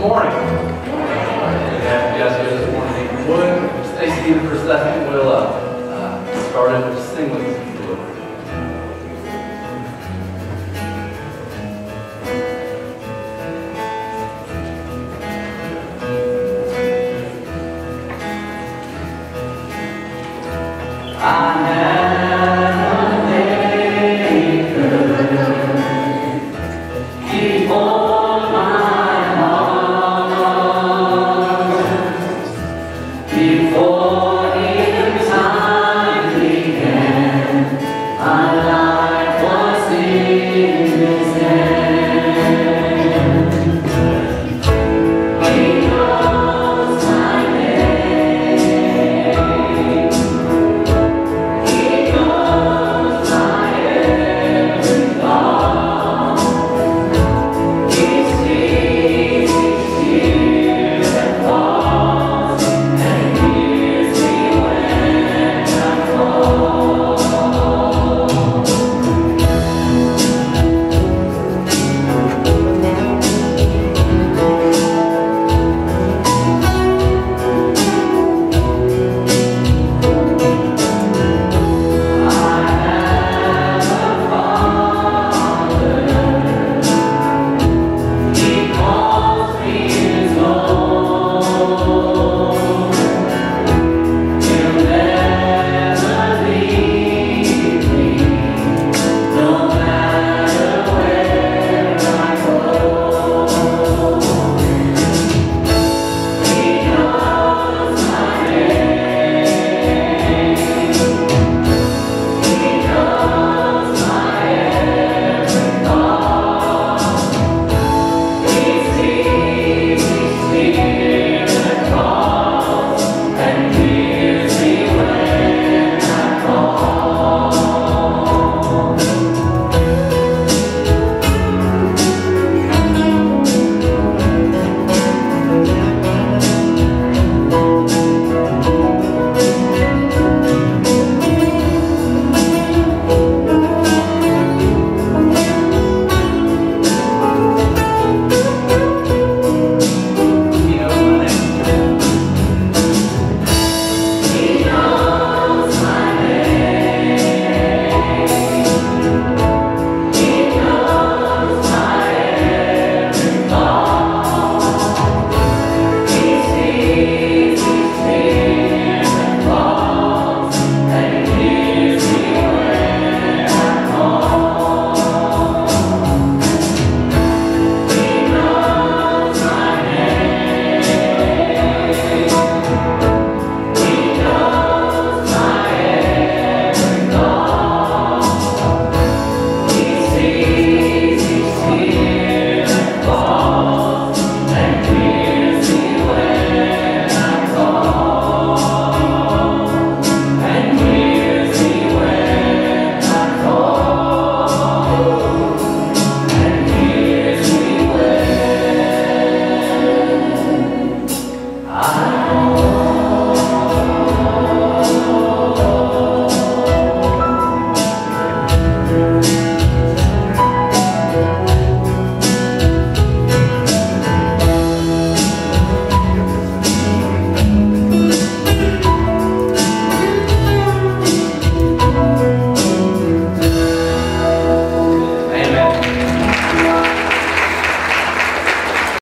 morning. Yeah, you guys here this morning. Stay seated for a second. We'll uh, uh, start in with sing with. I